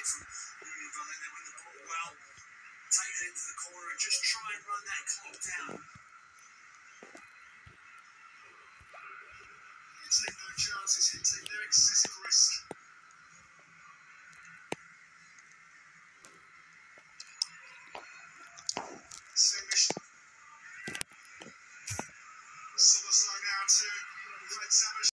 play from and they win the ball well. Take it into the corner and just try and run that clock down. You take no chances, you take no excessive risk. Simish. Now to Fred Savage.